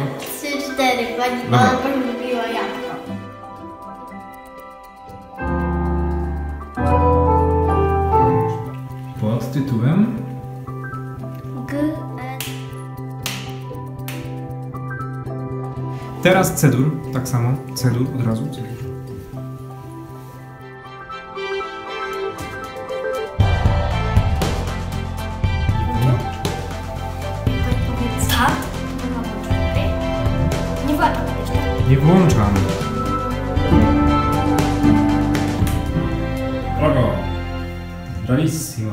Dobra. Ale pani mówiła jabłko. Pod tytułem G, E, Teraz cedur, tak samo. Cedur od razu. Cedur. włączam. Nie włączam. Drogo. Bravissimo.